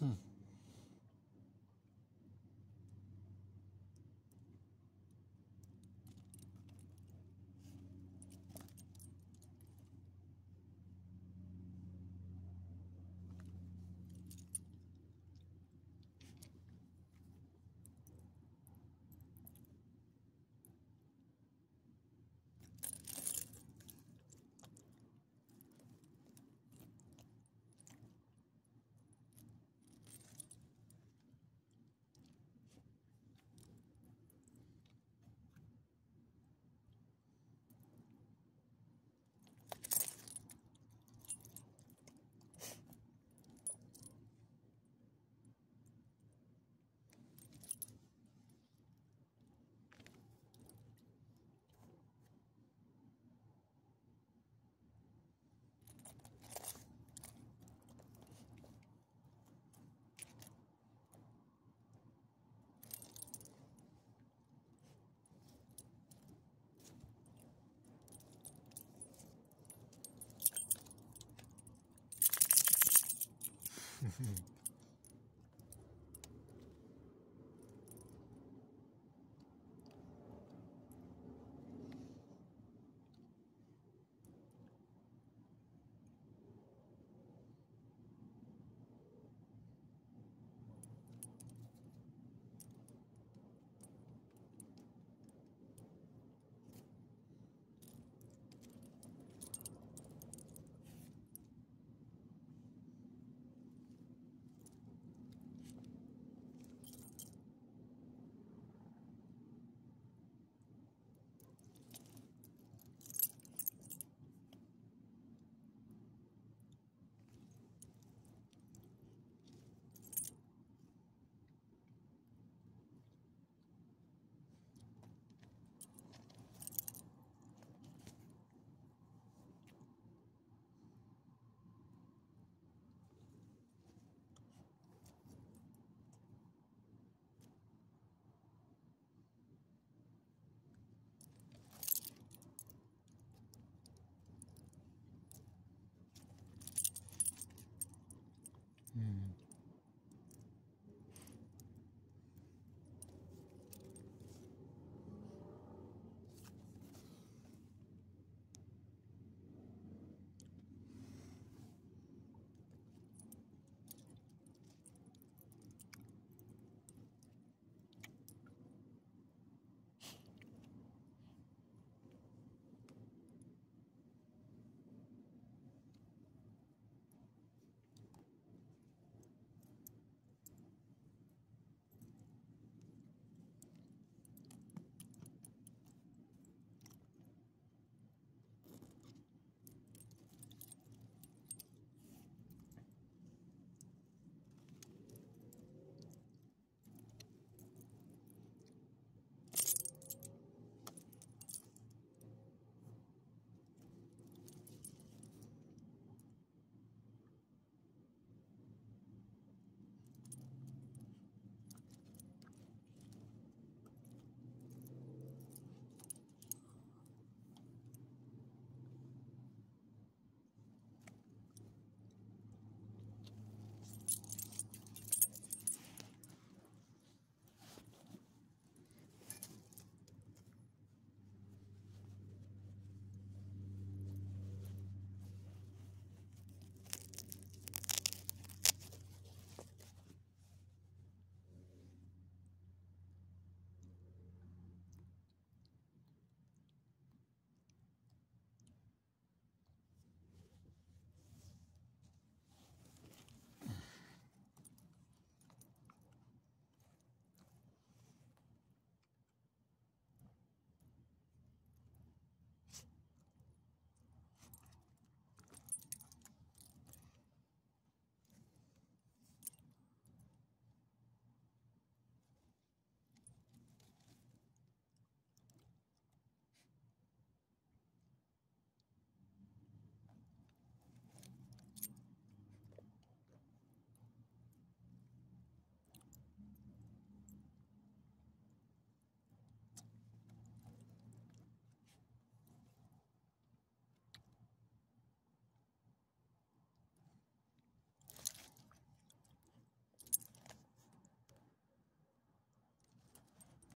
Hmm.